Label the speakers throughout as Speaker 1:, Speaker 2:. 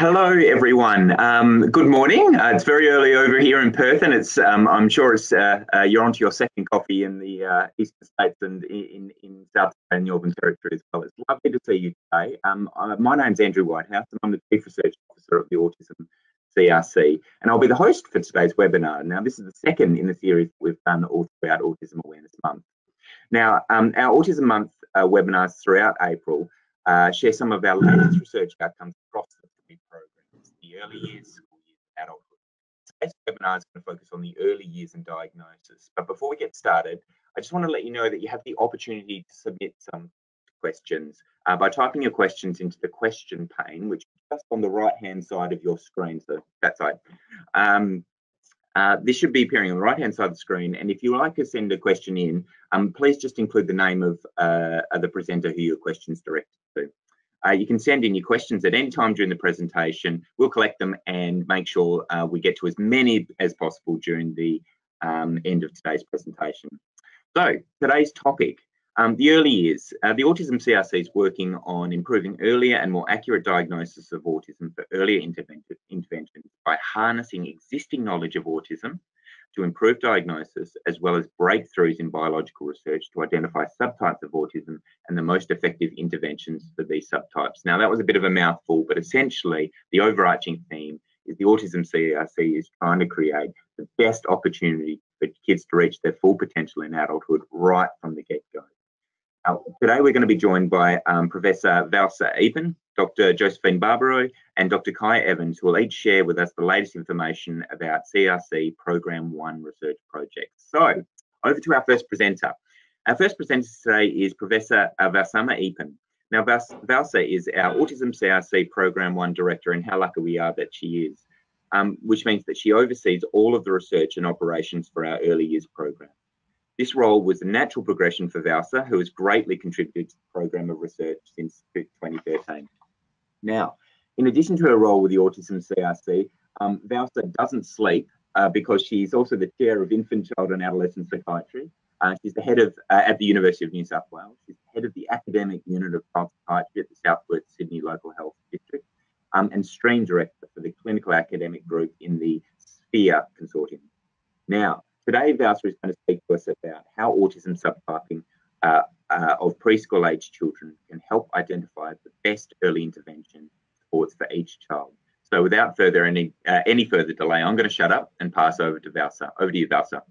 Speaker 1: Hello, everyone. Um, good morning. Uh, it's very early over here in Perth, and it's um, I'm sure it's uh, uh, you're onto your second coffee in the uh, eastern states and in, in South and Northern Territory as well. It's lovely to see you today. Um, uh, my name's Andrew Whitehouse, and I'm the Chief Research Officer of the Autism CRC, and I'll be the host for today's webinar. Now, this is the second in the series we've done all throughout Autism Awareness Month. Now, um, our Autism Month uh, webinars throughout April share some of our latest research outcomes across early years, school years, adulthood. Today's webinar is going to focus on the early years and diagnosis. But before we get started, I just want to let you know that you have the opportunity to submit some questions uh, by typing your questions into the question pane, which is just on the right-hand side of your screen, so that side. Um, uh, this should be appearing on the right-hand side of the screen, and if you like to send a question in, um, please just include the name of uh, the presenter who your question is directed to. Uh, you can send in your questions at any time during the presentation. We'll collect them and make sure uh, we get to as many as possible during the um, end of today's presentation. So today's topic, um, the early years. Uh, the Autism CRC is working on improving earlier and more accurate diagnosis of autism for earlier interventions by harnessing existing knowledge of autism to improve diagnosis as well as breakthroughs in biological research to identify subtypes of autism and the most effective interventions for these subtypes. Now, that was a bit of a mouthful, but essentially, the overarching theme is the Autism CRC is trying to create the best opportunity for kids to reach their full potential in adulthood right from the get go. Today, we're going to be joined by um, Professor Valsa Eapen, Dr. Josephine Barbaro and Dr. Kiah Evans, will each share with us the latest information about CRC Program 1 research projects. So, over to our first presenter. Our first presenter today is Professor Valsamma Eapen. Now, Valsa is our Autism CRC Program 1 Director, and how lucky we are that she is, um, which means that she oversees all of the research and operations for our early years program. This role was a natural progression for Valsa, who has greatly contributed to the program of research since 2013. Now, in addition to her role with the Autism CRC, um, Valsa doesn't sleep uh, because she's also the chair of infant, child, and adolescent psychiatry. Uh, she's the head of uh, at the University of New South Wales. She's head of the academic unit of child psychiatry at the Southwest Sydney Local Health District, um, and stream director for the clinical academic group in the Sphere Consortium. Now, today Valsa is going to speak to us about how autism subtyping uh, uh, of preschool age children can help identify the best early intervention supports for each child. So without further any uh, any further delay, I'm going to shut up and pass over to Valsa. Over to you, Valsa.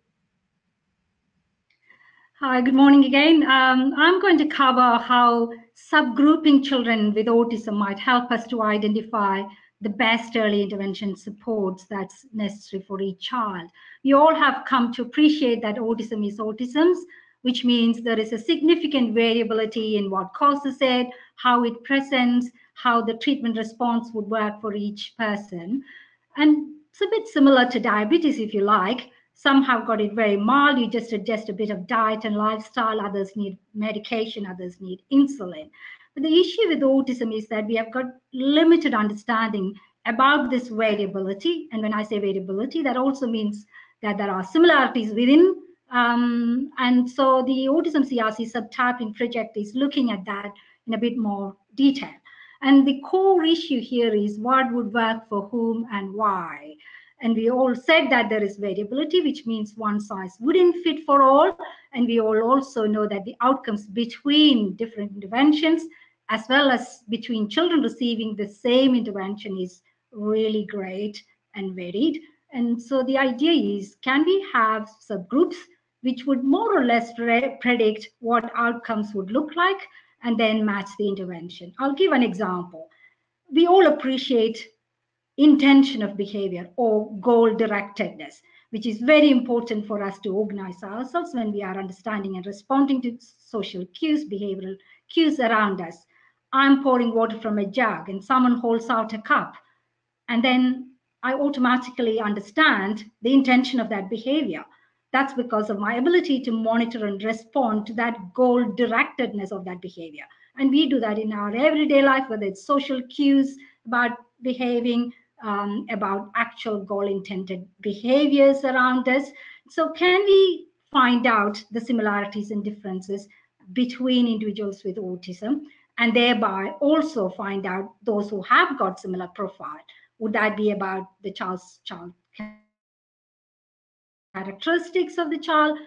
Speaker 2: Hi, good morning again. Um, I'm going to cover how subgrouping children with autism might help us to identify the best early intervention supports that's necessary for each child. We all have come to appreciate that autism is autism's which means there is a significant variability in what causes it, how it presents, how the treatment response would work for each person. And it's a bit similar to diabetes, if you like. Some have got it very mild, you just adjust a bit of diet and lifestyle, others need medication, others need insulin. But the issue with autism is that we have got limited understanding about this variability. And when I say variability, that also means that there are similarities within um, and so the Autism CRC subtyping project is looking at that in a bit more detail. And the core issue here is what would work for whom and why. And we all said that there is variability, which means one size wouldn't fit for all. And we all also know that the outcomes between different interventions, as well as between children receiving the same intervention, is really great and varied. And so the idea is can we have subgroups which would more or less predict what outcomes would look like and then match the intervention. I'll give an example. We all appreciate intention of behavior or goal directedness, which is very important for us to organize ourselves when we are understanding and responding to social cues, behavioral cues around us. I'm pouring water from a jug and someone holds out a cup. And then I automatically understand the intention of that behavior. That's because of my ability to monitor and respond to that goal directedness of that behavior. And we do that in our everyday life, whether it's social cues about behaving, um, about actual goal intended behaviors around us. So, can we find out the similarities and differences between individuals with autism? and thereby also find out those who have got similar profile. Would that be about the child's child characteristics of the child,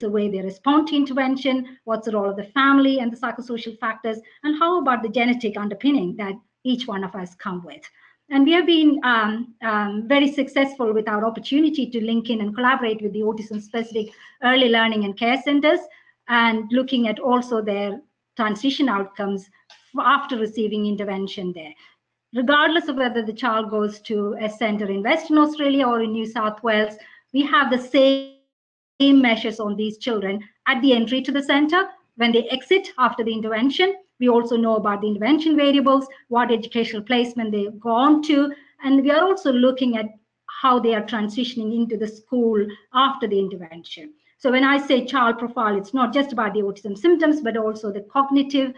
Speaker 2: the way they respond to intervention, what's the role of the family and the psychosocial factors, and how about the genetic underpinning that each one of us come with. And we have been um, um, very successful with our opportunity to link in and collaborate with the autism specific early learning and care centers and looking at also their transition outcomes after receiving intervention there. Regardless of whether the child goes to a center in Western Australia or in New South Wales, we have the same measures on these children at the entry to the center, when they exit after the intervention. We also know about the intervention variables, what educational placement they've gone to, and we are also looking at how they are transitioning into the school after the intervention. So when I say child profile, it's not just about the autism symptoms, but also the cognitive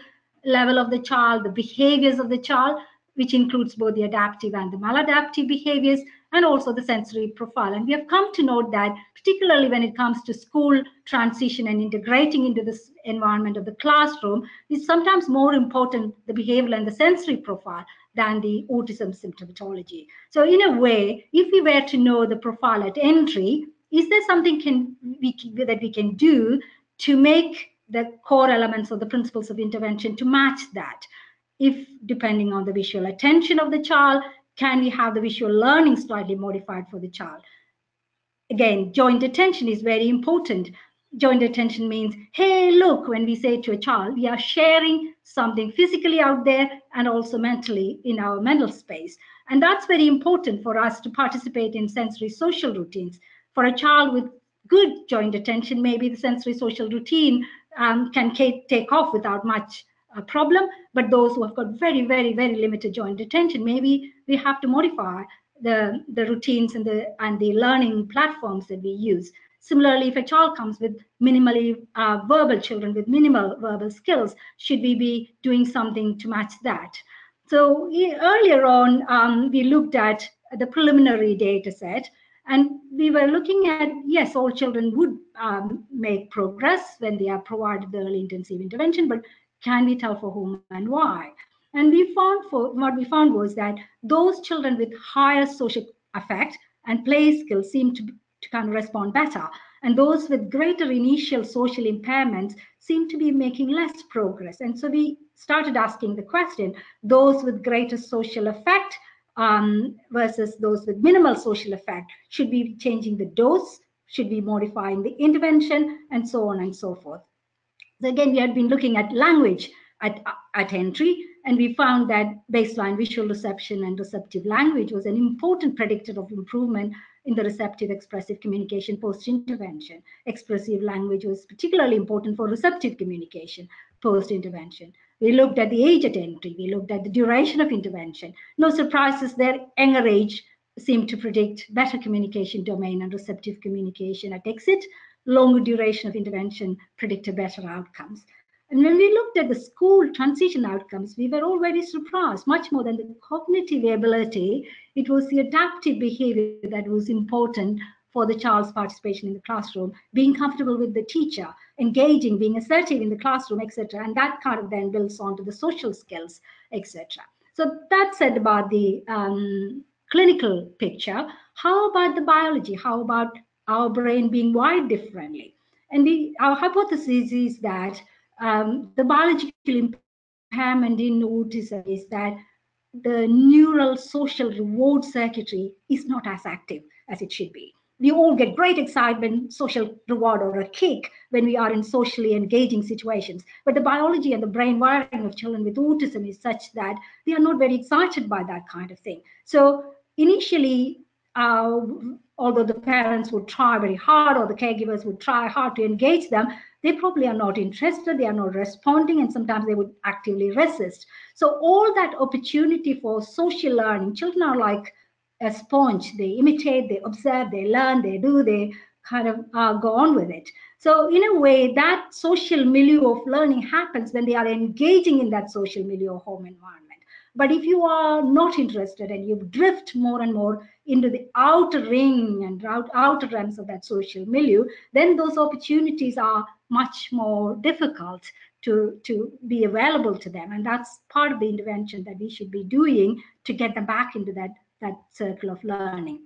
Speaker 2: level of the child, the behaviors of the child, which includes both the adaptive and the maladaptive behaviors, and also the sensory profile. And we have come to note that, particularly when it comes to school transition and integrating into this environment of the classroom, is sometimes more important the behavioral and the sensory profile than the autism symptomatology. So in a way, if we were to know the profile at entry, is there something can we, that we can do to make the core elements of the principles of intervention to match that? If depending on the visual attention of the child, can we have the visual learning slightly modified for the child? Again, joint attention is very important. Joint attention means, hey, look, when we say to a child, we are sharing something physically out there and also mentally in our mental space. And that's very important for us to participate in sensory social routines. For a child with good joint attention, maybe the sensory social routine um, can take off without much a problem, but those who have got very, very, very limited joint attention, maybe we have to modify the, the routines and the and the learning platforms that we use. Similarly, if a child comes with minimally uh, verbal children with minimal verbal skills, should we be doing something to match that? So earlier on, um, we looked at the preliminary data set and we were looking at, yes, all children would um, make progress when they are provided the early intensive intervention, but can we tell for whom and why? And we found for what we found was that those children with higher social affect and play skills seem to, to kind of respond better. And those with greater initial social impairments seem to be making less progress. And so we started asking the question, those with greater social affect um, versus those with minimal social affect, should we be changing the dose? Should we be modifying the intervention? And so on and so forth. So again, we had been looking at language at, at entry, and we found that baseline visual reception and receptive language was an important predictor of improvement in the receptive expressive communication post-intervention. Expressive language was particularly important for receptive communication post-intervention. We looked at the age at entry, we looked at the duration of intervention. No surprises there, younger age seemed to predict better communication domain and receptive communication at exit, longer duration of intervention predicted better outcomes. And when we looked at the school transition outcomes, we were all very surprised, much more than the cognitive ability, it was the adaptive behavior that was important for the child's participation in the classroom, being comfortable with the teacher, engaging, being assertive in the classroom, etc. And that kind of then builds on to the social skills, etc. So that said about the um, clinical picture. How about the biology? How about our brain being wired differently. And the, our hypothesis is that um, the biological impairment in autism is that the neural social reward circuitry is not as active as it should be. We all get great excitement, social reward, or a kick when we are in socially engaging situations. But the biology and the brain wiring of children with autism is such that they are not very excited by that kind of thing. So initially, uh, although the parents would try very hard or the caregivers would try hard to engage them, they probably are not interested, they are not responding, and sometimes they would actively resist. So, all that opportunity for social learning, children are like a sponge. They imitate, they observe, they learn, they do, they kind of uh, go on with it. So, in a way, that social milieu of learning happens when they are engaging in that social milieu home environment. But if you are not interested and you drift more and more into the outer ring and out, outer realms of that social milieu, then those opportunities are much more difficult to, to be available to them. And that's part of the intervention that we should be doing to get them back into that, that circle of learning.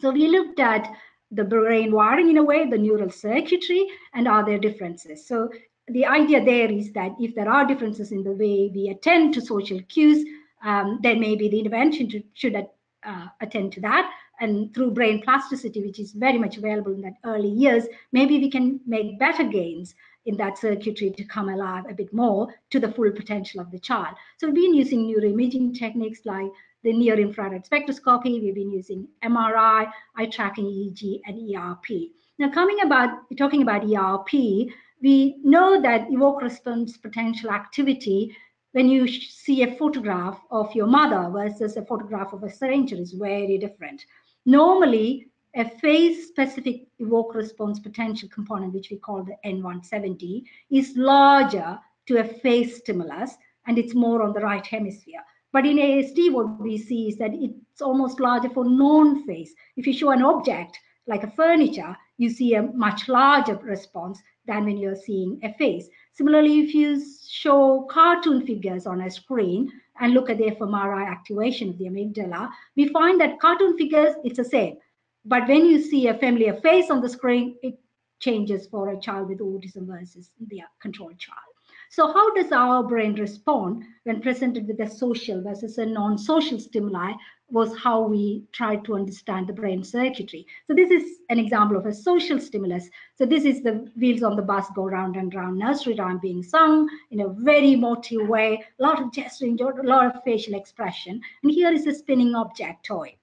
Speaker 2: So we looked at the brain wiring in a way, the neural circuitry, and are there differences? So the idea there is that if there are differences in the way we attend to social cues, um, then maybe the intervention to, should uh, attend to that. And through brain plasticity, which is very much available in that early years, maybe we can make better gains in that circuitry to come alive a bit more to the full potential of the child. So we've been using neuroimaging techniques like the near infrared spectroscopy, we've been using MRI, eye tracking EEG, and ERP. Now, coming about talking about ERP, we know that evoke response potential activity when you see a photograph of your mother versus a photograph of a stranger is very different. Normally, a face-specific evoke response potential component, which we call the N170, is larger to a face stimulus, and it's more on the right hemisphere. But in ASD, what we see is that it's almost larger for non-face. If you show an object like a furniture, you see a much larger response than when you're seeing a face. Similarly, if you show cartoon figures on a screen and look at the fMRI activation of the amygdala, we find that cartoon figures, it's the same. But when you see a familiar face on the screen, it changes for a child with autism versus the control child. So how does our brain respond when presented with a social versus a non-social stimuli was how we tried to understand the brain circuitry. So this is an example of a social stimulus. So this is the wheels on the bus go round and round nursery rhyme being sung in a very emotive way, a lot of gesturing, a lot of facial expression. And here is a spinning object toy.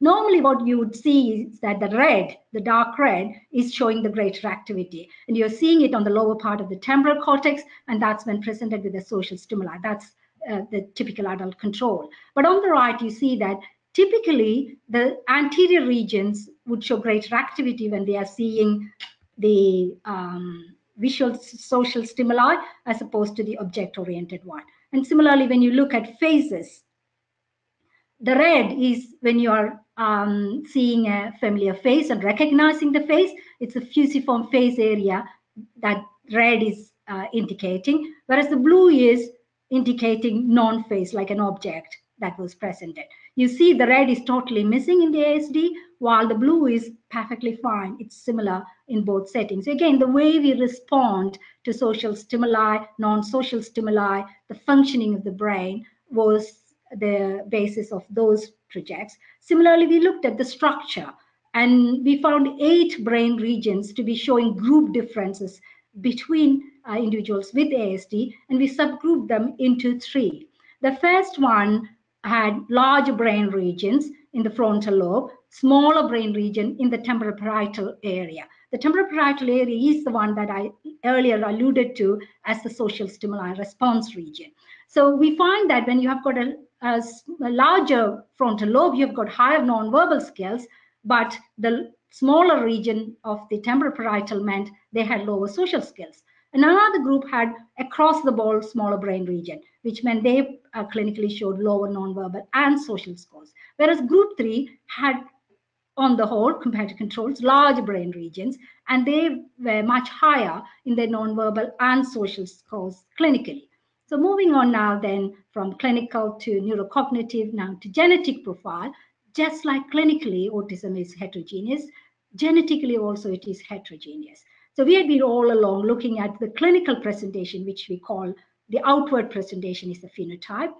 Speaker 2: Normally what you would see is that the red, the dark red, is showing the greater activity. And you're seeing it on the lower part of the temporal cortex, and that's when presented with a social stimuli. That's uh, the typical adult control. But on the right, you see that typically the anterior regions would show greater activity when they are seeing the um, visual social stimuli as opposed to the object-oriented one. And similarly, when you look at faces, the red is when you are um, seeing a familiar face and recognizing the face. It's a fusiform face area that red is uh, indicating, whereas the blue is indicating non-face like an object that was presented. You see the red is totally missing in the ASD while the blue is perfectly fine. It's similar in both settings. Again, the way we respond to social stimuli, non-social stimuli, the functioning of the brain was the basis of those projects. Similarly, we looked at the structure and we found eight brain regions to be showing group differences between uh, individuals with ASD, and we subgrouped them into three. The first one had large brain regions in the frontal lobe, smaller brain region in the temporal parietal area. The temporal parietal area is the one that I earlier alluded to as the social stimuli response region. So we find that when you have got a, a, a larger frontal lobe, you've got higher nonverbal skills, but the smaller region of the temporal parietal meant they had lower social skills. And another group had across the board smaller brain region, which meant they uh, clinically showed lower nonverbal and social scores. Whereas group three had, on the whole, compared to controls, large brain regions, and they were much higher in their nonverbal and social scores clinically. So moving on now then from clinical to neurocognitive, now to genetic profile, just like clinically autism is heterogeneous, genetically also it is heterogeneous. So we had been all along looking at the clinical presentation, which we call the outward presentation is the phenotype,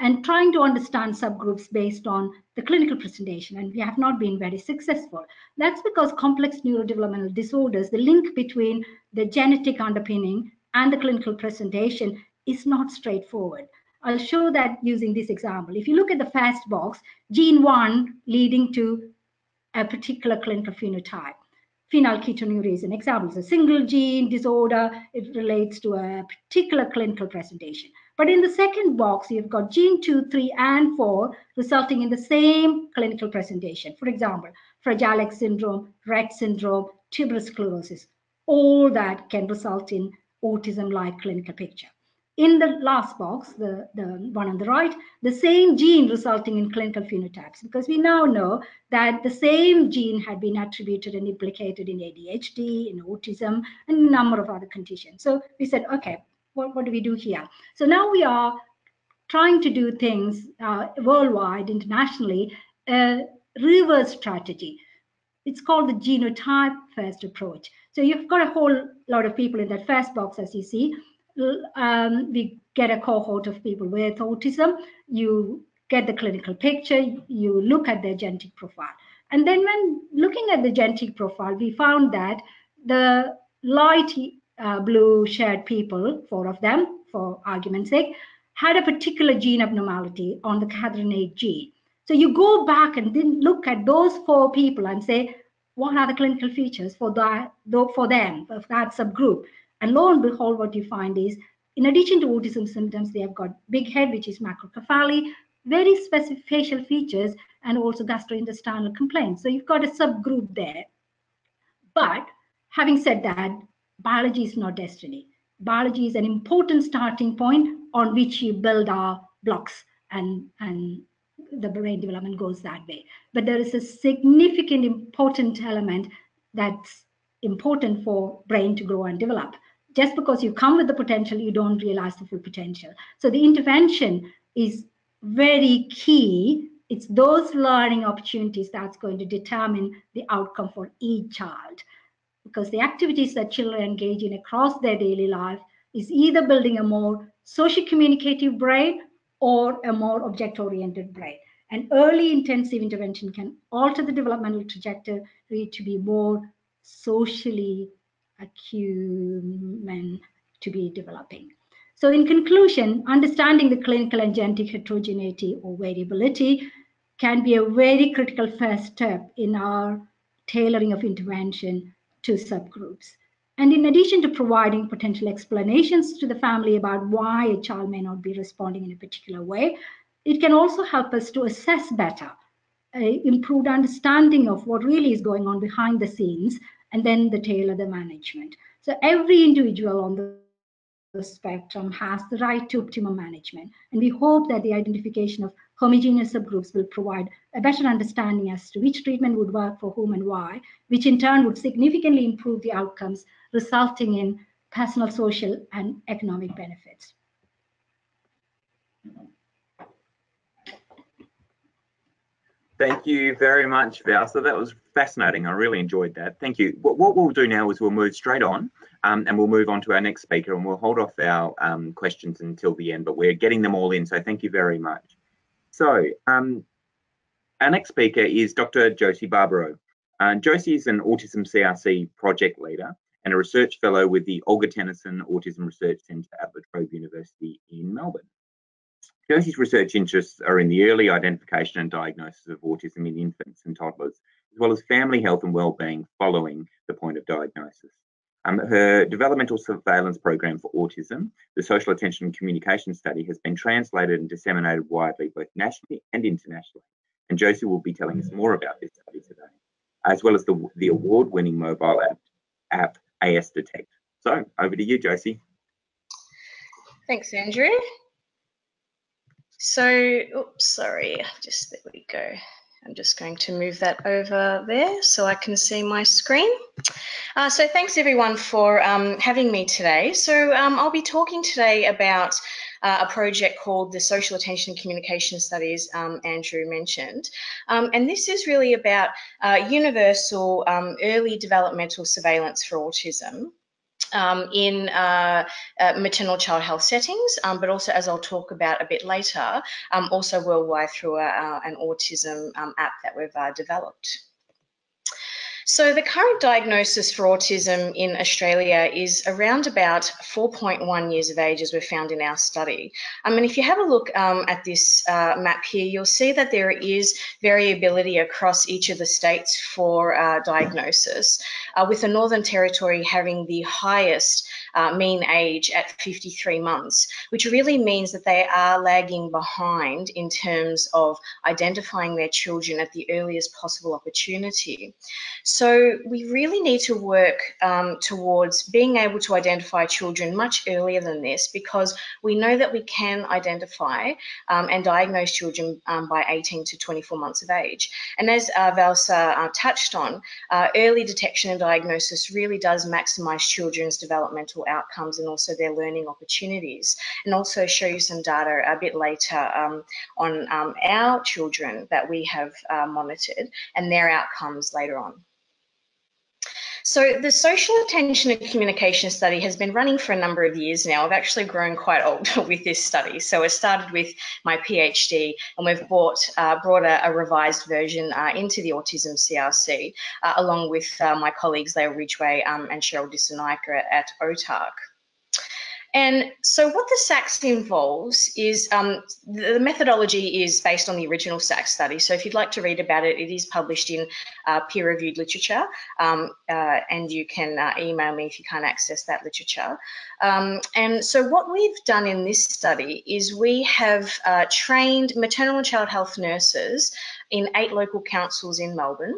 Speaker 2: and trying to understand subgroups based on the clinical presentation. And we have not been very successful. That's because complex neurodevelopmental disorders, the link between the genetic underpinning and the clinical presentation is not straightforward. I'll show that using this example. If you look at the first box, gene one leading to a particular clinical phenotype phenylketonuria is an example. It's a single gene disorder. It relates to a particular clinical presentation. But in the second box, you've got gene 2, 3, and 4 resulting in the same clinical presentation. For example, Fragile X syndrome, Rett syndrome, tuberous sclerosis. All that can result in autism-like clinical picture. In the last box, the, the one on the right, the same gene resulting in clinical phenotypes, because we now know that the same gene had been attributed and implicated in ADHD, in autism, and a number of other conditions. So we said, okay, what, what do we do here? So now we are trying to do things uh, worldwide, internationally, a reverse strategy. It's called the genotype first approach. So you've got a whole lot of people in that first box, as you see, um, we get a cohort of people with autism. You get the clinical picture, you look at their genetic profile. And then when looking at the genetic profile, we found that the light uh, blue shared people, four of them, for argument's sake, had a particular gene abnormality on the cadherin gene. So you go back and then look at those four people and say, what are the clinical features for that for them, for that subgroup? And lo and behold, what you find is, in addition to autism symptoms, they have got big head, which is macrocephaly, very specific facial features, and also gastrointestinal complaints. So you've got a subgroup there. But having said that, biology is not destiny. Biology is an important starting point on which you build our blocks and, and the brain development goes that way. But there is a significant important element that's important for brain to grow and develop just because you come with the potential, you don't realize the full potential. So the intervention is very key. It's those learning opportunities that's going to determine the outcome for each child. Because the activities that children engage in across their daily life is either building a more social communicative brain or a more object oriented brain. And early intensive intervention can alter the developmental trajectory to be more socially acumen to be developing. So in conclusion, understanding the clinical and genetic heterogeneity or variability can be a very critical first step in our tailoring of intervention to subgroups. And in addition to providing potential explanations to the family about why a child may not be responding in a particular way, it can also help us to assess better, uh, improved understanding of what really is going on behind the scenes and then the tail the management. So every individual on the, the spectrum has the right to optimum management. And we hope that the identification of homogeneous subgroups will provide a better understanding as to which treatment would work for whom and why, which in turn would significantly improve the outcomes, resulting in personal, social, and economic benefits.
Speaker 1: Thank you very much, Val. So that was fascinating. I really enjoyed that. Thank you. What, what we'll do now is we'll move straight on um, and we'll move on to our next speaker and we'll hold off our um, questions until the end, but we're getting them all in. So thank you very much. So um, our next speaker is Dr. Josie Barbaro. Uh, Josie is an Autism CRC project leader and a research fellow with the Olga Tennison Autism Research Centre at La Trobe University in Melbourne. Josie's research interests are in the early identification and diagnosis of autism in infants and toddlers, as well as family health and well-being following the point of diagnosis. Um, her developmental surveillance program for autism, the Social Attention and Communication Study, has been translated and disseminated widely, both nationally and internationally. And Josie will be telling us more about this study today, as well as the, the award-winning mobile app, app ASDetect. So over to you, Josie.
Speaker 3: Thanks, Andrew. So, oops, sorry, just there we go. I'm just going to move that over there so I can see my screen. Uh, so thanks everyone for um, having me today. So um, I'll be talking today about uh, a project called the Social Attention Communication Studies um, Andrew mentioned. Um, and this is really about uh, universal um, early developmental surveillance for autism um, in uh, uh, maternal child health settings, um, but also, as I'll talk about a bit later, um, also worldwide through a, uh, an autism um, app that we've uh, developed. So the current diagnosis for autism in Australia is around about 4.1 years of age, as we found in our study. I mean, if you have a look um, at this uh, map here, you'll see that there is variability across each of the states for uh, diagnosis, uh, with the Northern Territory having the highest uh, mean age at 53 months, which really means that they are lagging behind in terms of identifying their children at the earliest possible opportunity. So we really need to work um, towards being able to identify children much earlier than this because we know that we can identify um, and diagnose children um, by 18 to 24 months of age. And as uh, Valsa uh, touched on, uh, early detection and diagnosis really does maximise children's developmental outcomes and also their learning opportunities. And also show you some data a bit later um, on um, our children that we have uh, monitored and their outcomes later on. So the social attention and communication study has been running for a number of years now. I've actually grown quite old with this study. So it started with my PhD and we've brought, uh, brought a, a, revised version uh, into the Autism CRC uh, along with uh, my colleagues Lael Ridgway um, and Cheryl Dissanayake at, at OTARC. And so what the SACS involves is um, the methodology is based on the original SACS study. So if you'd like to read about it, it is published in uh, peer-reviewed literature, um, uh, and you can uh, email me if you can't access that literature. Um, and so what we've done in this study is we have uh, trained maternal and child health nurses in eight local councils in Melbourne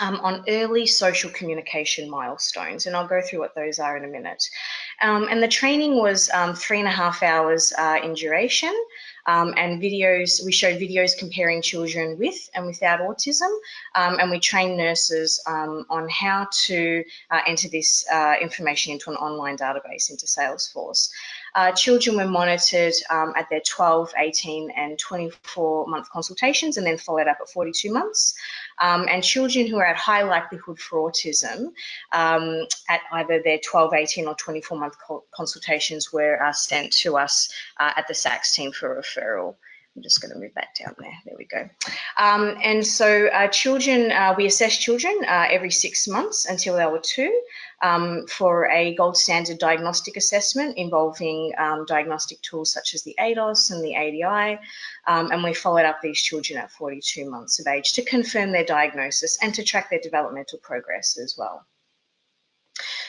Speaker 3: um, on early social communication milestones, and I'll go through what those are in a minute. Um, and the training was um, three and a half hours uh, in duration, um, and videos, we showed videos comparing children with and without autism, um, and we trained nurses um, on how to uh, enter this uh, information into an online database into Salesforce. Uh, children were monitored um, at their 12, 18 and 24 month consultations and then followed up at 42 months. Um, and children who are at high likelihood for autism um, at either their 12, 18 or 24 month consultations were uh, sent to us uh, at the SACS team for referral. I'm just going to move that down there. There we go. Um, and so uh, children, uh, we assess children uh, every six months until they were two um, for a gold standard diagnostic assessment involving um, diagnostic tools such as the ADOS and the ADI. Um, and we followed up these children at 42 months of age to confirm their diagnosis and to track their developmental progress as well.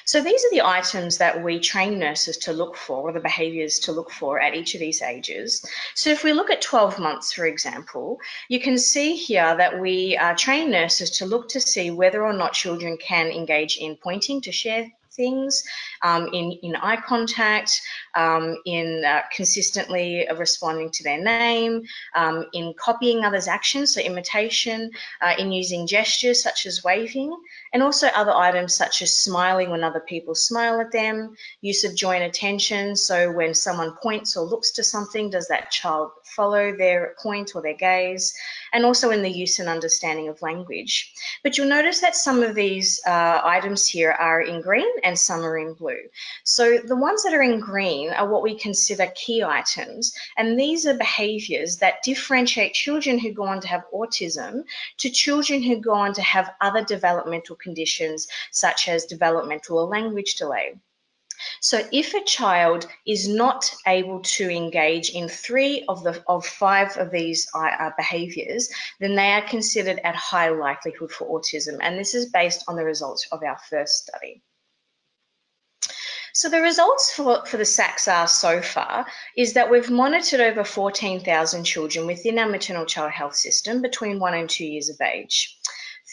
Speaker 3: So these are the items that we train nurses to look for, or the behaviours to look for at each of these ages. So if we look at 12 months, for example, you can see here that we uh, train nurses to look to see whether or not children can engage in pointing to share things, um, in, in eye contact, um, in uh, consistently responding to their name, um, in copying others' actions, so imitation, uh, in using gestures such as waving, and also other items such as smiling when other people smile at them, use of joint attention, so when someone points or looks to something, does that child follow their point or their gaze, and also in the use and understanding of language. But you'll notice that some of these uh, items here are in green and some are in blue. So the ones that are in green are what we consider key items, and these are behaviours that differentiate children who go on to have autism to children who go on to have other developmental conditions such as developmental or language delay. So if a child is not able to engage in three of the of five of these uh, uh, behaviours, then they are considered at high likelihood for autism. And this is based on the results of our first study. So the results for, for the SACS are so far is that we've monitored over 14,000 children within our maternal child health system between one and two years of age.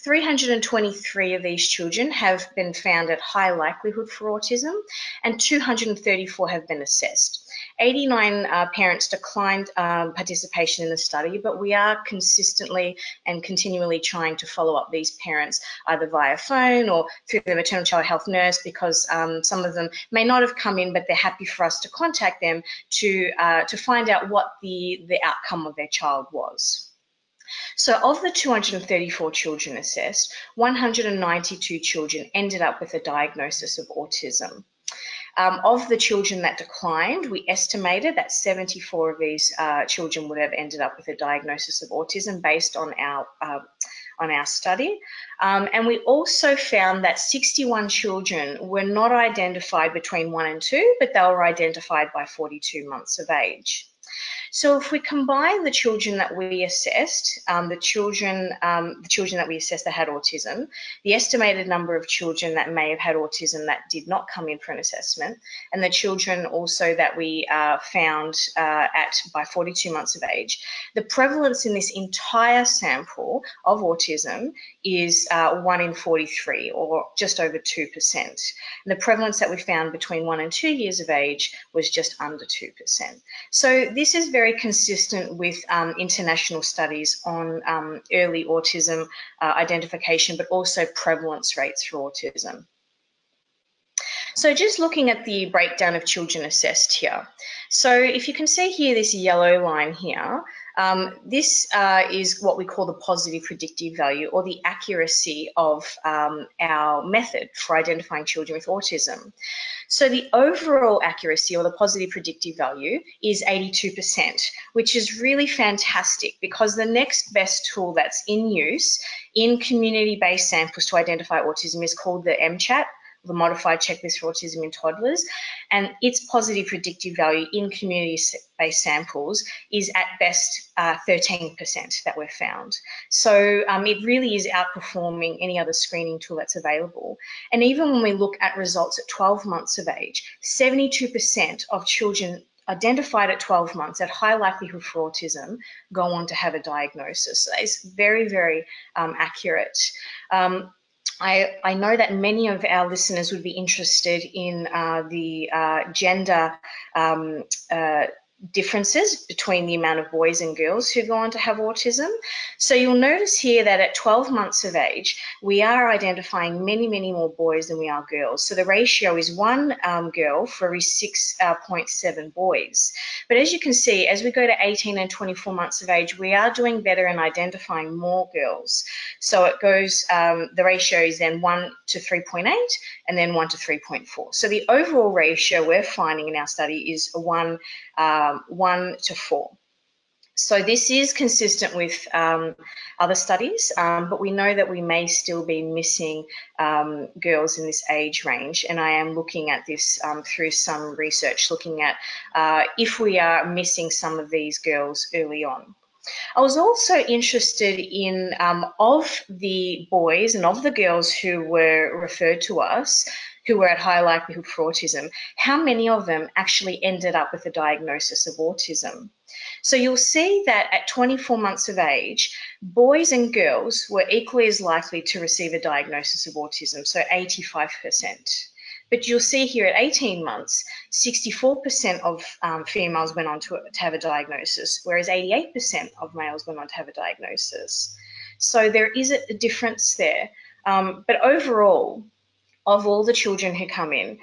Speaker 3: 323 of these children have been found at high likelihood for autism and 234 have been assessed. 89 uh, parents declined um, participation in the study, but we are consistently and continually trying to follow up these parents either via phone or through the maternal child health nurse because um, some of them may not have come in, but they're happy for us to contact them to, uh, to find out what the, the outcome of their child was. So of the 234 children assessed, 192 children ended up with a diagnosis of autism. Um, of the children that declined, we estimated that 74 of these uh, children would have ended up with a diagnosis of autism based on our uh, on our study. Um, and we also found that 61 children were not identified between one and two, but they were identified by 42 months of age. So if we combine the children that we assessed, um, the children, um, the children that we assessed that had autism, the estimated number of children that may have had autism that did not come in for an assessment, and the children also that we uh, found uh, at by 42 months of age, the prevalence in this entire sample of autism is uh, 1 in 43 or just over 2%. And the prevalence that we found between 1 and 2 years of age was just under 2%. So this is very consistent with um, international studies on um, early autism uh, identification, but also prevalence rates for autism. So just looking at the breakdown of children assessed here. So if you can see here, this yellow line here, um, this uh, is what we call the positive predictive value or the accuracy of um, our method for identifying children with autism. So the overall accuracy or the positive predictive value is 82%, which is really fantastic because the next best tool that's in use in community-based samples to identify autism is called the MCHAT the modified checklist for autism in toddlers, and its positive predictive value in community-based samples is at best 13% uh, that we've found. So um, it really is outperforming any other screening tool that's available. And even when we look at results at 12 months of age, 72% of children identified at 12 months at high likelihood for autism go on to have a diagnosis. So it's very, very um, accurate. Um, I, I, know that many of our listeners would be interested in uh, the uh, gender um, uh, differences between the amount of boys and girls who go on to have autism. So you'll notice here that at 12 months of age, we are identifying many, many more boys than we are girls. So the ratio is one um, girl for every 6.7 uh, boys. But as you can see, as we go to 18 and 24 months of age, we are doing better in identifying more girls. So it goes, um, the ratio is then 1 to 3.8 and then 1 to 3.4. So the overall ratio we're finding in our study is 1 um, 1 to 4. So this is consistent with um, other studies, um, but we know that we may still be missing um, girls in this age range. And I am looking at this um, through some research, looking at uh, if we are missing some of these girls early on. I was also interested in um, of the boys and of the girls who were referred to us who were at high likelihood for autism, how many of them actually ended up with a diagnosis of autism? So you'll see that at 24 months of age, boys and girls were equally as likely to receive a diagnosis of autism, so 85%. But you'll see here at 18 months, 64% of um, females went on to, to have a diagnosis, whereas 88% of males went on to have a diagnosis. So there is a, difference there. Um, but overall, of all the children who come in,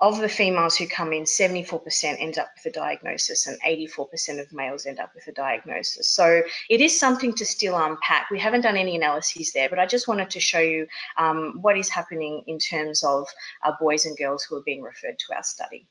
Speaker 3: of the females who come in, 74% end up with a diagnosis and 84% of males end up with a diagnosis. So it is something to still unpack. We haven't done any analyses there, but I just wanted to show you um, what is happening in terms of uh, boys and girls who are being referred to our study.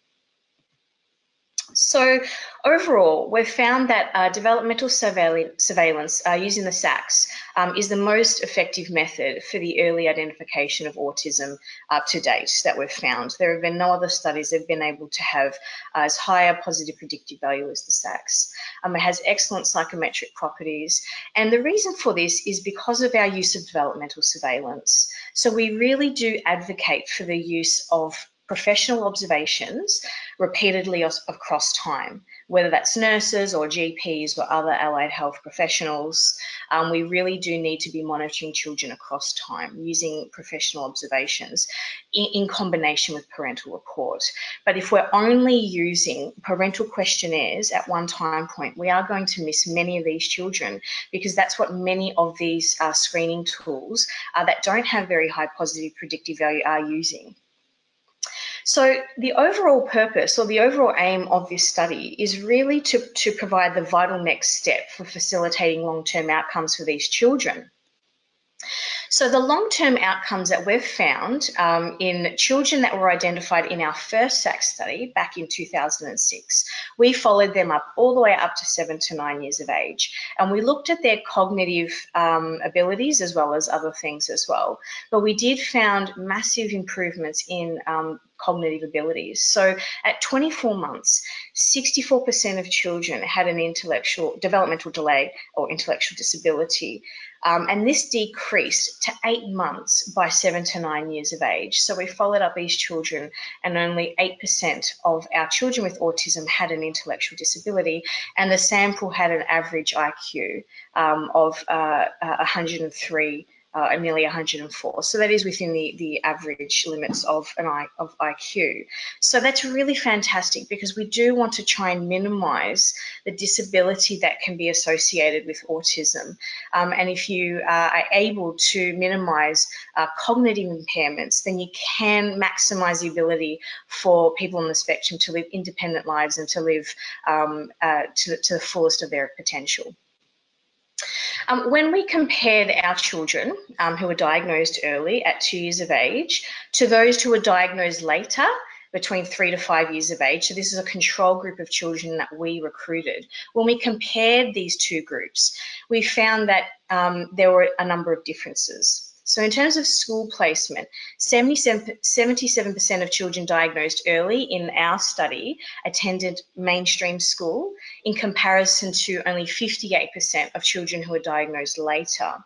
Speaker 3: So overall, we've found that uh, developmental surveillance uh, using the SACS um, is the most effective method for the early identification of autism uh, to date that we've found. There have been no other studies that have been able to have uh, as high a positive predictive value as the SACS. Um, it has excellent psychometric properties. And the reason for this is because of our use of developmental surveillance. So we really do advocate for the use of professional observations repeatedly across time, whether that's nurses or GPs or other allied health professionals. Um, we really do need to be monitoring children across time using professional observations in, in combination with parental report. But if we're only using parental questionnaires at one time point, we are going to miss many of these children because that's what many of these uh, screening tools uh, that don't have very high positive predictive value are using. So the overall purpose or the overall aim of this study is really to, to provide the vital next step for facilitating long-term outcomes for these children. So the long-term outcomes that we've found um, in children that were identified in our first SACS study back in 2006, we followed them up all the way up to seven to nine years of age. And we looked at their cognitive um, abilities as well as other things as well. But we did found massive improvements in um, cognitive abilities. So at 24 months, 64% of children had an intellectual developmental delay or intellectual disability. Um, and this decreased to eight months by seven to nine years of age. So we followed up these children, and only 8% of our children with autism had an intellectual disability, and the sample had an average IQ um, of uh, 103 uh, nearly 104. So that is within the, the average limits of an I, of IQ. So that's really fantastic because we do want to try and minimize the disability that can be associated with autism. Um, and if you uh, are able to minimize uh, cognitive impairments, then you can maximize the ability for people on the spectrum to live independent lives and to live um, uh, to, to the fullest of their potential. Um, when we compared our children um, who were diagnosed early at two years of age to those who were diagnosed later, between three to five years of age. So this is a control group of children that we recruited. When we compared these two groups, we found that um, there were a number of differences. So in terms of school placement, 77% of children diagnosed early in our study attended mainstream school in comparison to only 58% of children who were diagnosed later.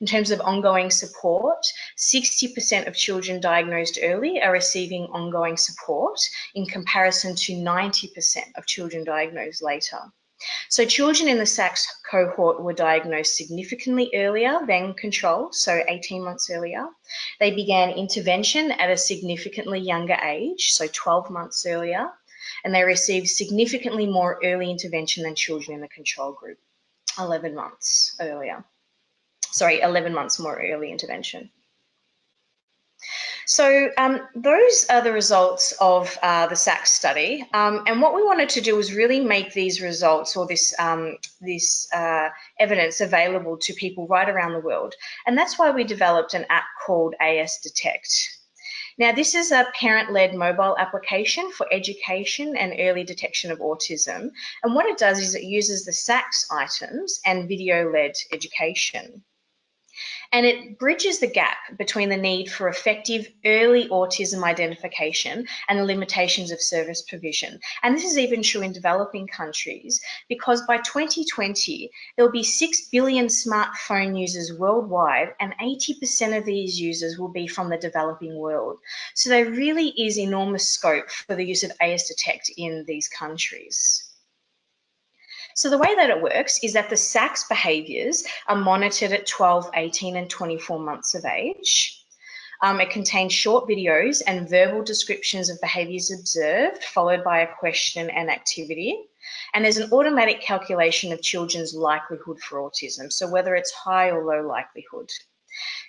Speaker 3: In terms of ongoing support, 60% of children diagnosed early are receiving ongoing support in comparison to 90% of children diagnosed later. So children in the SACS cohort were diagnosed significantly earlier than control, so 18 months earlier. They began intervention at a significantly younger age, so 12 months earlier, and they received significantly more early intervention than children in the control group, 11 months earlier. Sorry, 11 months more early intervention. So um, those are the results of uh, the SACS study. Um, and what we wanted to do was really make these results or this, um, this uh, evidence available to people right around the world. And that's why we developed an app called ASDetect. Now, this is a parent-led mobile application for education and early detection of autism. And what it does is it uses the SACS items and video-led education and it bridges the gap between the need for effective early autism identification and the limitations of service provision. And this is even true in developing countries because by 2020, there'll be 6 billion smartphone users worldwide, and 80% of these users will be from the developing world. So there really is enormous scope for the use of ASDetect in these countries. So the way that it works is that the SACS behaviours are monitored at 12, 18 and 24 months of age. Um, it contains short videos and verbal descriptions of behaviours observed, followed by a question and activity. And there's an automatic calculation of children's likelihood for autism, so whether it's high or low likelihood.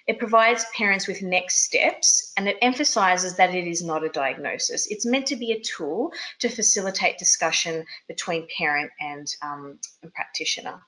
Speaker 3: It provides parents with next steps and it emphasises that it is not a diagnosis. It's meant to be a tool to facilitate discussion between parent and, um, practitioner.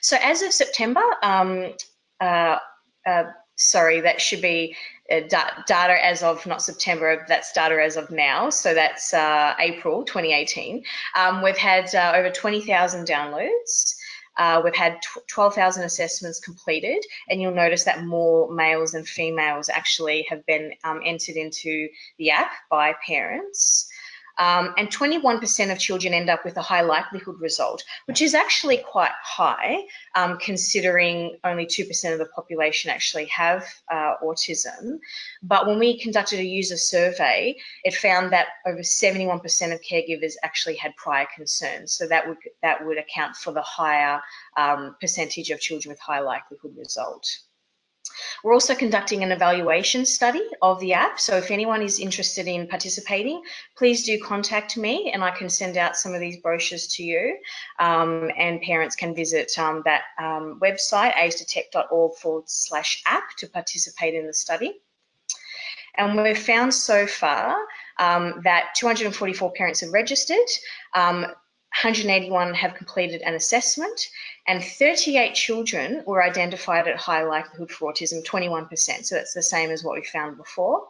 Speaker 3: So as of September, um, uh, uh, sorry, that should be uh, data as of not September, that's data as of now. So that's uh, April 2018. Um, we've had uh, over 20,000 downloads. Uh, we've had 12,000 assessments completed, and you'll notice that more males and females actually have been um, entered into the app by parents. Um, and 21% of children end up with a high likelihood result, which is actually quite high, um, considering only 2% of the population actually have uh, autism. But when we conducted a user survey, it found that over 71% of caregivers actually had prior concerns. So that would that would account for the higher um, percentage of children with high likelihood result. We're also conducting an evaluation study of the app. So if anyone is interested in participating, please do contact me and I can send out some of these brochures to you. Um, and parents can visit um, that um, website, asdetect.org forward slash app to participate in the study. And we've found so far um, that 244 parents have registered. Um, 181 have completed an assessment and 38 children were identified at high likelihood for autism, 21%. So that's the same as what we found before.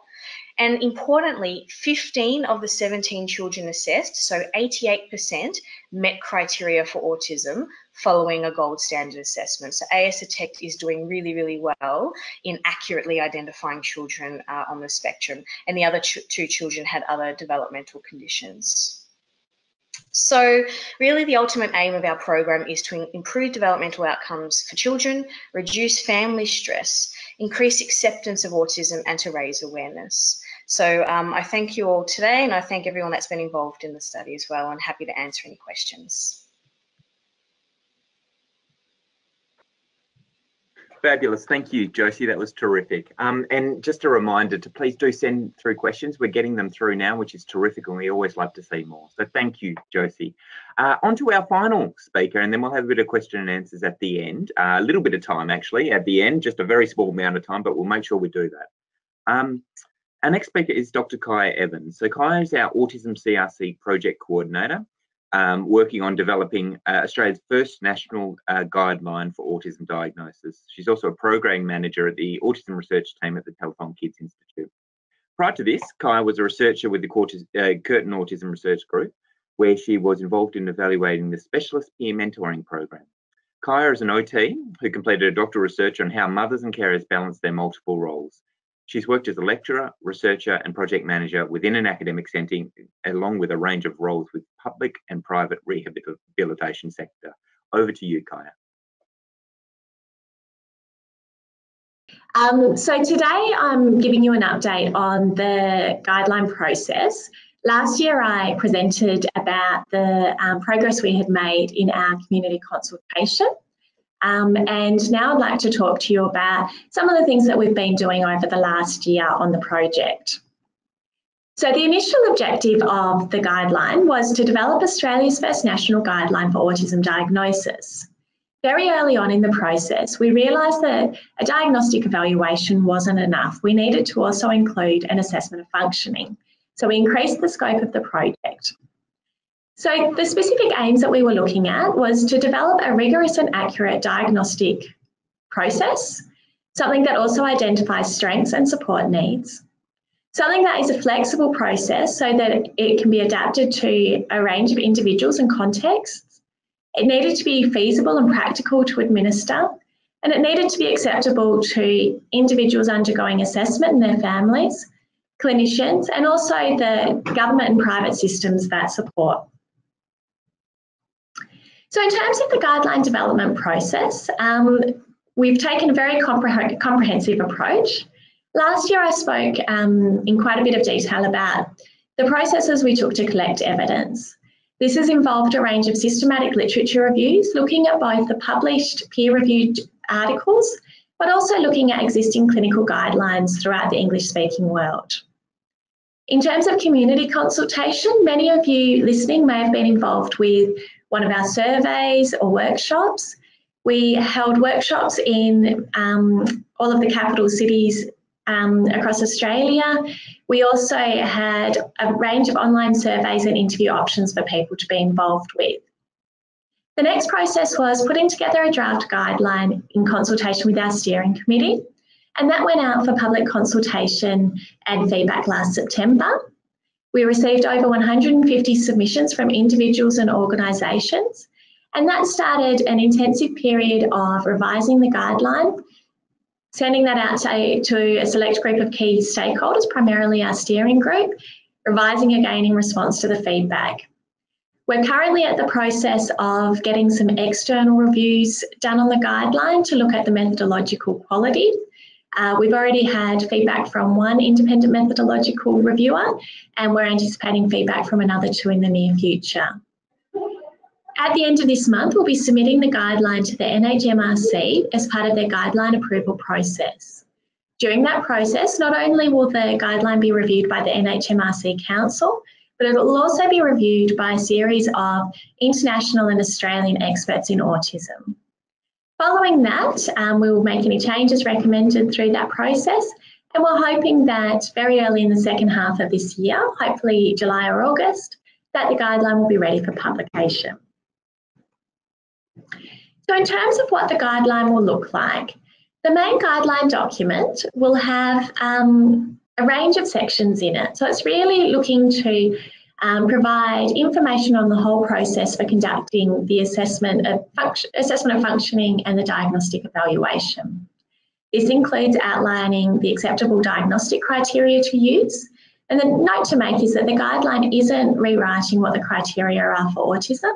Speaker 3: And importantly, 15 of the 17 children assessed, so 88%, met criteria for autism following a gold standard assessment. So ASDetect is doing really, really well in accurately identifying children uh, on the spectrum. And the other ch two children had other developmental conditions. So really the ultimate aim of our program is to improve developmental outcomes for children, reduce family stress, increase acceptance of autism and to raise awareness. So um, I thank you all today and I thank everyone that's been involved in the study as well and happy to answer any questions.
Speaker 1: Fabulous. Thank you, Josie. That was terrific. Um, and just a reminder to please do send through questions. We're getting them through now, which is terrific, and we always love to see more. So thank you, Josie. Uh, on to our final speaker, and then we'll have a bit of question and answers at the end. Uh, a little bit of time, actually, at the end, just a very small amount of time, but we'll make sure we do that. Um, our next speaker is Dr. Kiah Evans. So Kiah is our Autism CRC project coordinator um, working on developing uh, Australia's first national uh, guideline for autism diagnosis. She's also a program manager at the autism research team at the Telethon Kids Institute. Prior to this, Kiah was a researcher with the uh, Curtin Autism Research Group, where she was involved in evaluating the specialist peer mentoring program. Kiah is an OT who completed a doctoral research on how mothers and carers balance their multiple roles, She's worked as a lecturer, researcher, and project manager within an academic setting, along with a range of roles with public and private rehabilitation sector. Over to you, Kiah.
Speaker 4: Um, so today I'm giving you an update on the guideline process. Last year I presented about the um, progress we had made in our community consultation um, and now I'd like to talk to you about some of the things that we've been doing over the last year on the project. So the initial objective of the guideline was to develop Australia's first national guideline for autism diagnosis. Very early on in the process, we realised that a diagnostic evaluation wasn't enough. We needed to also include an assessment of functioning. So we increased the scope of the project. So the specific aims that we were looking at was to develop a rigorous and accurate diagnostic process, something that also identifies strengths and support needs, something that is a flexible process so that it can be adapted to a range of individuals and contexts. It needed to be feasible and practical to administer, and it needed to be acceptable to individuals undergoing assessment and their families, clinicians, and also the government and private systems that support. So in terms of the guideline development process, um, we've taken a very compre comprehensive approach. Last year I spoke um, in quite a bit of detail about the processes we took to collect evidence. This has involved a range of systematic literature reviews, looking at both the published peer-reviewed articles, but also looking at existing clinical guidelines throughout the English-speaking world. In terms of community consultation, many of you listening may have been involved with one of our surveys or workshops. We held workshops in um, all of the capital cities um, across Australia. We also had a range of online surveys and interview options for people to be involved with. The next process was putting together a draft guideline in consultation with our steering committee, and that went out for public consultation and feedback last September. We received over 150 submissions from individuals and organisations, and that started an intensive period of revising the guideline, sending that out to, to a select group of key stakeholders, primarily our steering group, revising again in response to the feedback. We're currently at the process of getting some external reviews done on the guideline to look at the methodological quality uh, we've already had feedback from one independent methodological reviewer, and we're anticipating feedback from another two in the near future. At the end of this month, we'll be submitting the guideline to the NHMRC as part of their guideline approval process. During that process, not only will the guideline be reviewed by the NHMRC Council, but it will also be reviewed by a series of international and Australian experts in autism. Following that, um, we will make any changes recommended through that process. And we're hoping that very early in the second half of this year, hopefully July or August, that the guideline will be ready for publication. So in terms of what the guideline will look like, the main guideline document will have um, a range of sections in it. So it's really looking to um, provide information on the whole process for conducting the assessment of, assessment of functioning and the diagnostic evaluation. This includes outlining the acceptable diagnostic criteria to use. And the note to make is that the guideline isn't rewriting what the criteria are for autism.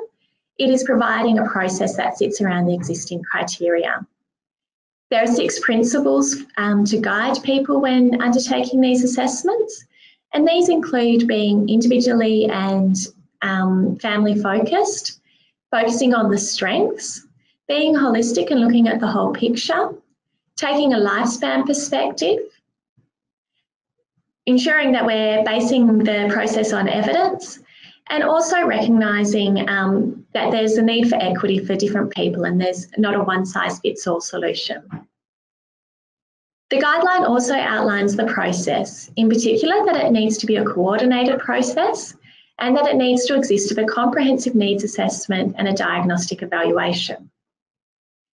Speaker 4: It is providing a process that sits around the existing criteria. There are six principles um, to guide people when undertaking these assessments. And these include being individually and um, family focused, focusing on the strengths, being holistic and looking at the whole picture, taking a lifespan perspective, ensuring that we're basing the process on evidence, and also recognising um, that there's a need for equity for different people and there's not a one size fits all solution. The guideline also outlines the process, in particular that it needs to be a coordinated process and that it needs to exist of a comprehensive needs assessment and a diagnostic evaluation.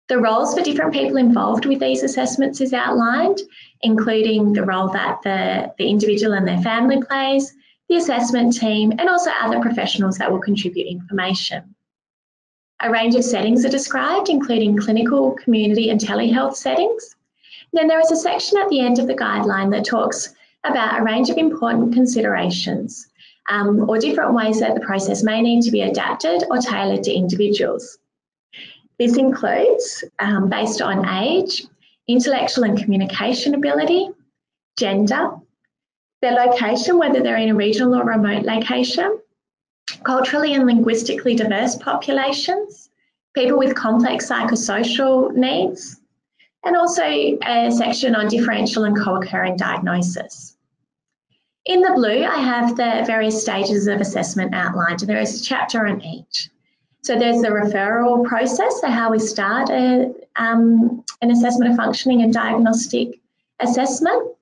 Speaker 4: The roles for different people involved with these assessments is outlined, including the role that the, the individual and their family plays, the assessment team, and also other professionals that will contribute information. A range of settings are described, including clinical, community, and telehealth settings, then there is a section at the end of the guideline that talks about a range of important considerations um, or different ways that the process may need to be adapted or tailored to individuals. This includes, um, based on age, intellectual and communication ability, gender, their location, whether they're in a regional or remote location, culturally and linguistically diverse populations, people with complex psychosocial needs, and also a section on differential and co-occurring diagnosis. In the blue, I have the various stages of assessment outlined, and there is a chapter on each. So there's the referral process, so how we start a, um, an assessment of functioning and diagnostic assessment.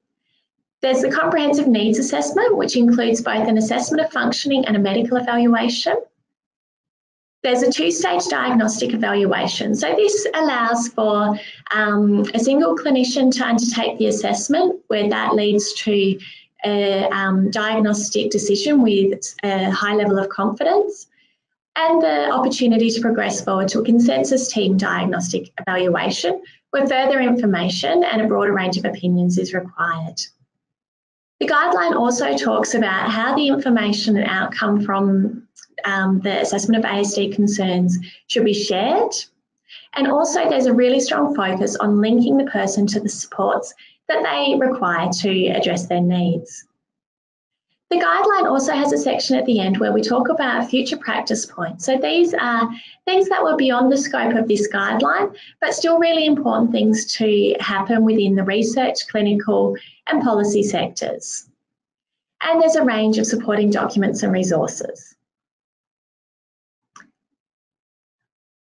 Speaker 4: There's the comprehensive needs assessment, which includes both an assessment of functioning and a medical evaluation. There's a two-stage diagnostic evaluation. So this allows for um, a single clinician to undertake the assessment where that leads to a um, diagnostic decision with a high level of confidence and the opportunity to progress forward to a consensus team diagnostic evaluation where further information and a broader range of opinions is required. The guideline also talks about how the information and outcome from um, the assessment of ASD concerns should be shared. And also there's a really strong focus on linking the person to the supports that they require to address their needs. The guideline also has a section at the end where we talk about future practice points. So these are things that were beyond the scope of this guideline, but still really important things to happen within the research, clinical and policy sectors. And there's a range of supporting documents and resources.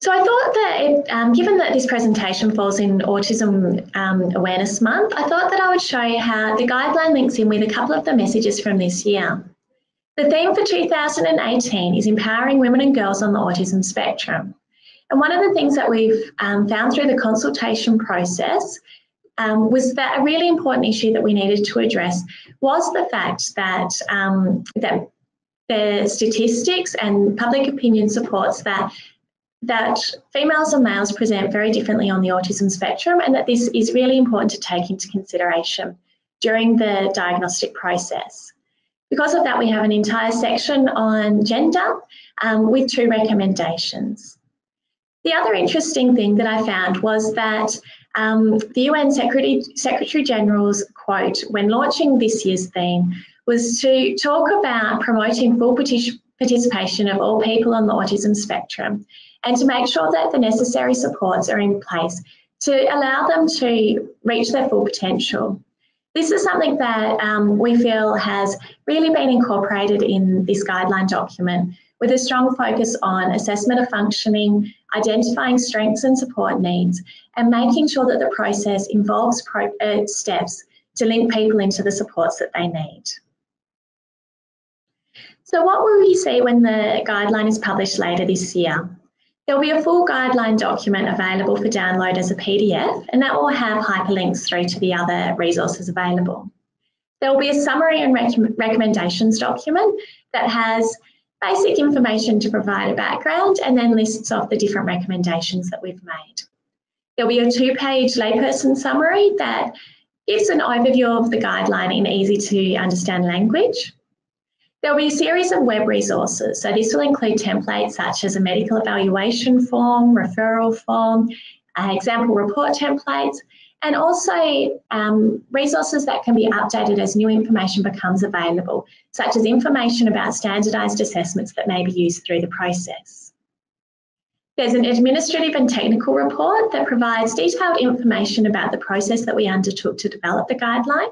Speaker 4: So I thought that, it, um, given that this presentation falls in Autism um, Awareness Month, I thought that I would show you how the guideline links in with a couple of the messages from this year. The theme for 2018 is empowering women and girls on the autism spectrum. And one of the things that we've um, found through the consultation process um, was that a really important issue that we needed to address was the fact that um, that the statistics and public opinion supports that that females and males present very differently on the autism spectrum and that this is really important to take into consideration during the diagnostic process. Because of that, we have an entire section on gender um, with two recommendations. The other interesting thing that I found was that um, the UN Secretary, Secretary General's quote when launching this year's theme was to talk about promoting full participation of all people on the autism spectrum and to make sure that the necessary supports are in place to allow them to reach their full potential. This is something that um, we feel has really been incorporated in this guideline document with a strong focus on assessment of functioning, identifying strengths and support needs, and making sure that the process involves pro uh, steps to link people into the supports that they need. So what will we see when the guideline is published later this year? There'll be a full guideline document available for download as a PDF, and that will have hyperlinks through to the other resources available. There will be a summary and rec recommendations document that has basic information to provide a background and then lists off the different recommendations that we've made. There'll be a two-page layperson summary that gives an overview of the guideline in easy to understand language. There'll be a series of web resources. So this will include templates such as a medical evaluation form, referral form, uh, example report templates, and also um, resources that can be updated as new information becomes available, such as information about standardised assessments that may be used through the process. There's an administrative and technical report that provides detailed information about the process that we undertook to develop the guideline.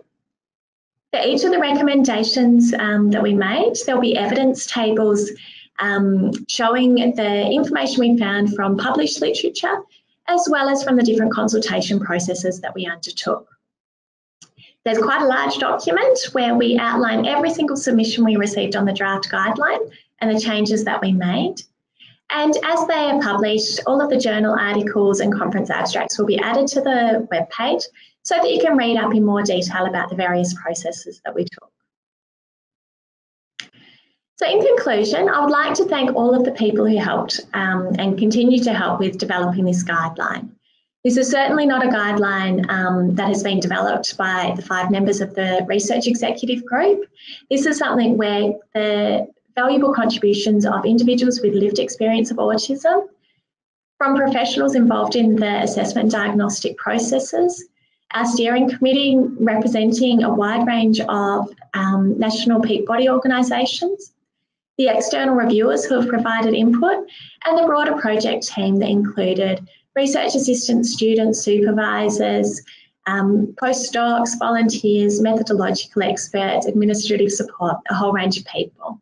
Speaker 4: For each of the recommendations um, that we made, there'll be evidence tables um, showing the information we found from published literature as well as from the different consultation processes that we undertook. There's quite a large document where we outline every single submission we received on the draft guideline and the changes that we made. And as they are published, all of the journal articles and conference abstracts will be added to the webpage so that you can read up in more detail about the various processes that we took. So in conclusion, I would like to thank all of the people who helped um, and continue to help with developing this guideline. This is certainly not a guideline um, that has been developed by the five members of the research executive group. This is something where the valuable contributions of individuals with lived experience of autism, from professionals involved in the assessment diagnostic processes, our steering committee representing a wide range of um, national peak body organisations, the external reviewers who have provided input, and the broader project team that included research assistants, students, supervisors, um, postdocs, volunteers, methodological experts, administrative support, a whole range of people.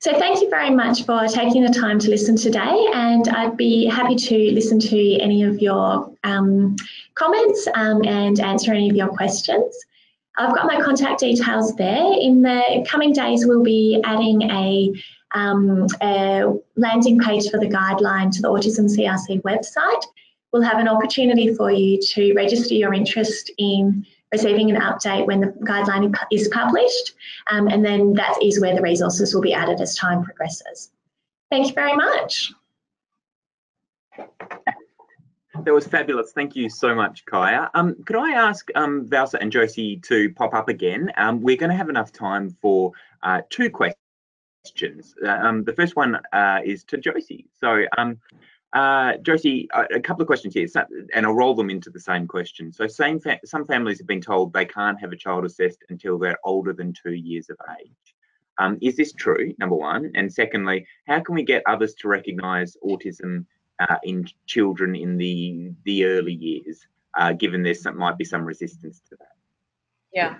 Speaker 4: So thank you very much for taking the time to listen today and I'd be happy to listen to any of your um, comments um, and answer any of your questions. I've got my contact details there. In the coming days, we'll be adding a, um, a landing page for the guideline to the Autism CRC website. We'll have an opportunity for you to register your interest in receiving an update when the guideline is published, um, and then that is where the resources will be added as time progresses. Thank you very much.
Speaker 1: That was fabulous. Thank you so much, Kiah. Um, could I ask um, Valsa and Josie to pop up again? Um, we're going to have enough time for uh, two questions. Uh, um, the first one uh, is to Josie. So, um, uh, Josie, a couple of questions here, and I'll roll them into the same question. So, same fa some families have been told they can't have a child assessed until they're older than two years of age. Um, is this true, number one? And secondly, how can we get others to recognise autism uh, in children in the the early years, uh, given there might be some resistance to that.
Speaker 3: Yeah.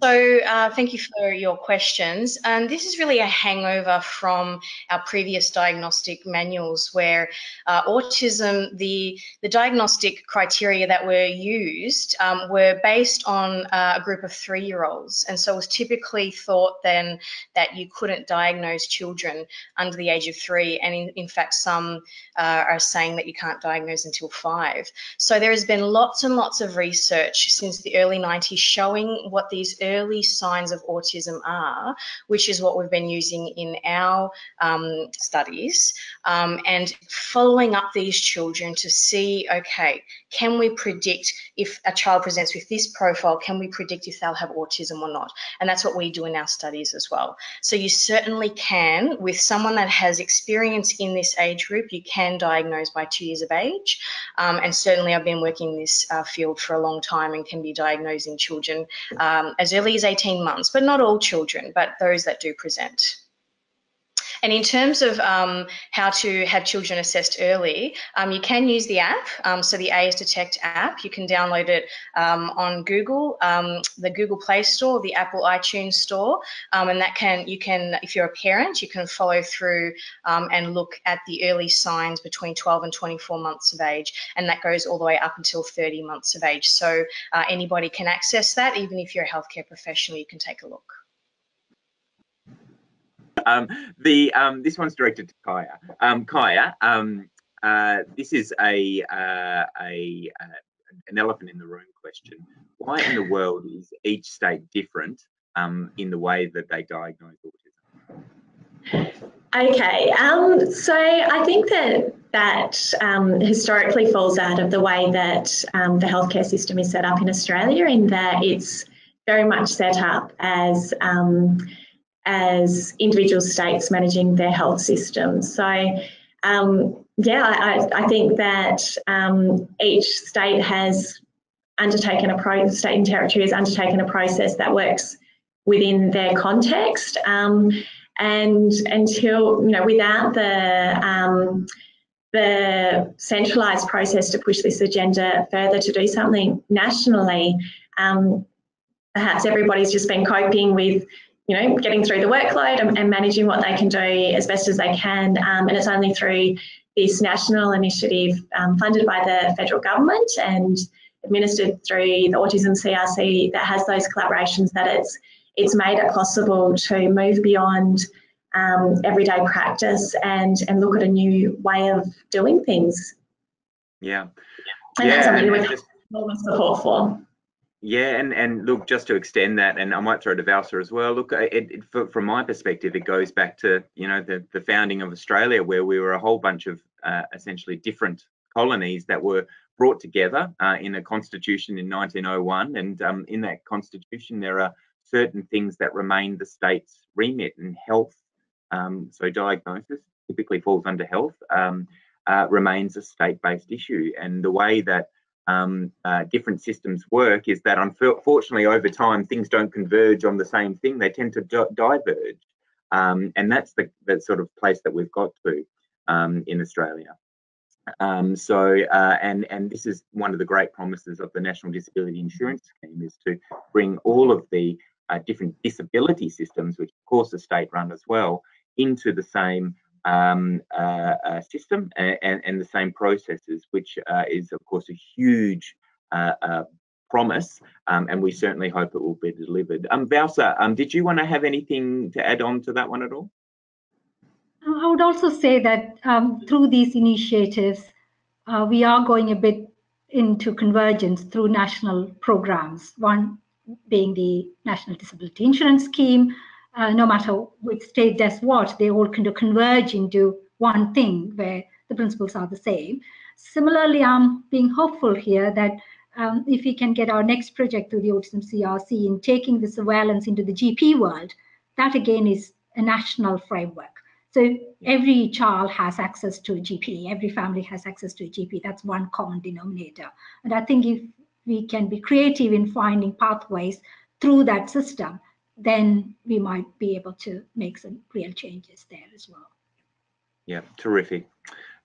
Speaker 3: So uh, thank you for your questions. And this is really a hangover from our previous diagnostic manuals where uh, autism, the, the diagnostic criteria that were used um, were based on uh, a group of three-year-olds. And so it was typically thought then that you couldn't diagnose children under the age of three. And in, in fact, some uh, are saying that you can't diagnose until five. So there has been lots and lots of research since the early 90s showing what these early signs of autism are, which is what we've been using in our um, studies, um, and following up these children to see, okay, can we predict if a child presents with this profile, can we predict if they'll have autism or not? And that's what we do in our studies as well. So you certainly can, with someone that has experience in this age group, you can diagnose by two years of age. Um, and certainly I've been working in this uh, field for a long time and can be diagnosing children um, as early as 18 months, but not all children, but those that do present. And in terms of um, how to have children assessed early, um, you can use the app. Um, so the ASDetect app, you can download it um, on Google, um, the Google Play Store, the Apple iTunes Store, and that can you can, if you're a parent, you can follow through and look at the early signs between 12 and 24 months of age, and that goes all the way up until 30 months of age. So uh, anybody can access that, even if you're a healthcare professional, you can take a look.
Speaker 1: Um, the um, this one's directed to Kiah. Um, Kiah, um, uh, this is a uh, a, an elephant in the room question. Why in the world is each state different um, in the way that they diagnose autism?
Speaker 4: Okay, um, so I think that that um, historically falls out of the way that um, the healthcare system is set up in Australia, in that it's very much set up as um, as individual states managing their health systems. So, um, yeah, I, I, think that um, each state has undertaken a pro state and territory has undertaken a process that works within their context. Um, and until you know, without the um, the centralised process to push this agenda further to do something nationally, um, perhaps everybody's just been coping with you know, getting through the workload and, and, managing what they can do as best as they can. Um, and it's only through this national initiative um, funded by the federal government and administered through the Autism CRC that has those collaborations that it's it's made it possible to move beyond um, everyday practice and and look at a new way of doing things.
Speaker 1: Yeah,
Speaker 4: and yeah, that's something we have support for.
Speaker 1: Yeah, and and look, just to extend that, and I might throw to Valsa as well. Look, it, it, for, from my perspective, it goes back to you know the the founding of Australia, where we were a whole bunch of uh, essentially different colonies that were brought together uh, in a constitution in 1901, and um, in that constitution there are certain things that remain the state's remit, and health, um, so diagnosis typically falls under health, um, uh, remains a state-based issue, and the way that um, uh, different systems work is that unfortunately over time things don't converge on the same thing. They tend to di diverge. Um, and that's the, sort of place that we've got to um, in Australia. Um, so uh, and and this is one of the great promises of the National Disability Insurance Scheme is to bring all of the uh, different disability systems which of course the state run as well into the same um, uh, uh, system and, and, the same processes, which uh, is, of course, a huge uh, uh, promise, um, and we certainly hope it will be delivered. Um, um, did you want to have anything to add on to that one at all?
Speaker 2: I would also say that um, through these initiatives, uh, we are going a bit into convergence through national programs, one being the National Disability Insurance Scheme, uh, no matter which state does what, they all kind of converge into one thing where the principles are the same. Similarly, I'm being hopeful here that um, if we can get our next project through the Autism CRC in taking the surveillance into the GP world, that again is a national framework. So every child has access to a GP, every family has access to a GP. That's one common denominator. And I think if we can be creative in finding pathways through that system, then we might be able to make some real changes there as well.
Speaker 1: Yeah, terrific.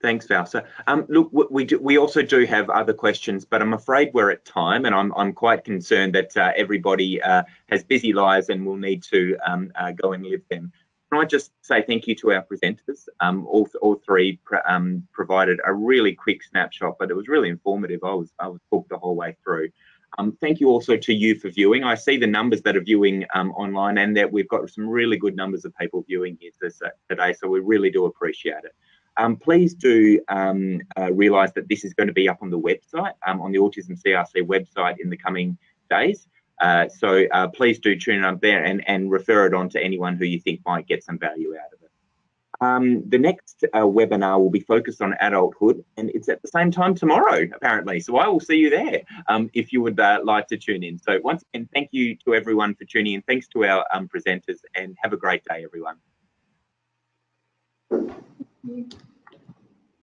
Speaker 1: Thanks, Valsa. Um, look, we do, we also do have other questions, but I'm afraid we're at time, and I'm I'm quite concerned that uh, everybody uh, has busy lives and will need to um, uh, go and live them. Can I just say thank you to our presenters? Um, all all three um, provided a really quick snapshot, but it was really informative. I was I was hooked the whole way through. Um, thank you also to you for viewing. I see the numbers that are viewing um, online and that we've got some really good numbers of people viewing here this, uh, today, so we really do appreciate it. Um, please do um, uh, realise that this is going to be up on the website, um, on the Autism CRC website in the coming days. Uh, so uh, please do tune up there and, and refer it on to anyone who you think might get some value out of it. Um, the next uh, webinar will be focused on adulthood, and it's at the same time tomorrow, apparently. So I will see you there um, if you would uh, like to tune in. So once again, thank you to everyone for tuning in. Thanks to our um, presenters, and have a great day, everyone.